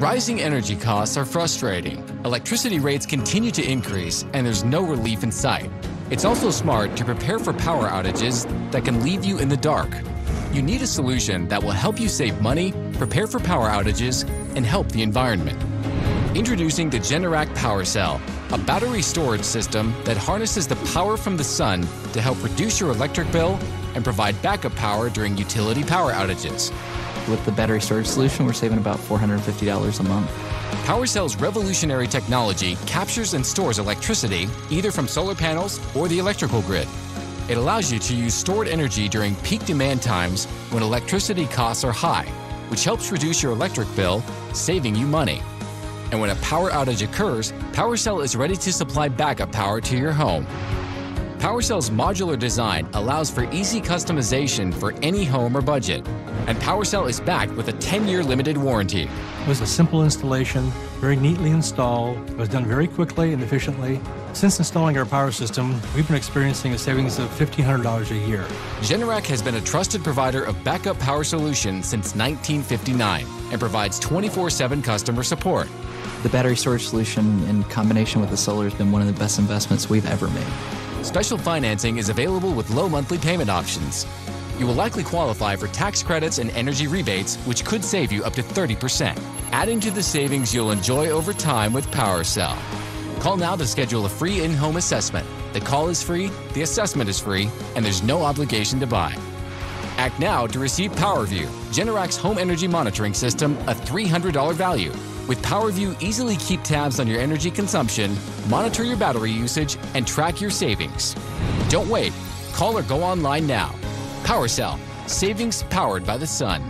Rising energy costs are frustrating. Electricity rates continue to increase, and there's no relief in sight. It's also smart to prepare for power outages that can leave you in the dark. You need a solution that will help you save money, prepare for power outages, and help the environment. Introducing the Generac PWRcell, a battery storage system that harnesses the power from the sun to help reduce your electric bill and provide backup power during utility power outages. With the battery storage solution, we're saving about $450 a month. PWRcell's revolutionary technology captures and stores electricity either from solar panels or the electrical grid. It allows you to use stored energy during peak demand times when electricity costs are high, which helps reduce your electric bill, saving you money. And when a power outage occurs, PWRcell is ready to supply backup power to your home. PWRcell's modular design allows for easy customization for any home or budget. And PWRcell is backed with a 10-year limited warranty. It was a simple installation, very neatly installed. It was done very quickly and efficiently. Since installing our power system, we've been experiencing a savings of $1,500 a year. Generac has been a trusted provider of backup power solutions since 1959 and provides 24-7 customer support. The battery storage solution in combination with the solar has been one of the best investments we've ever made. Special financing is available with low monthly payment options. You will likely qualify for tax credits and energy rebates, which could save you up to 30%, adding to the savings you'll enjoy over time with PWRcell. Call now to schedule a free in-home assessment. The call is free, the assessment is free, and there's no obligation to buy. Act now to receive PWRview, Generac's home energy monitoring system, a $300 value. With PWRview, easily keep tabs on your energy consumption, monitor your battery usage, and track your savings. Don't wait. Call or go online now. PWRcell, savings powered by the sun.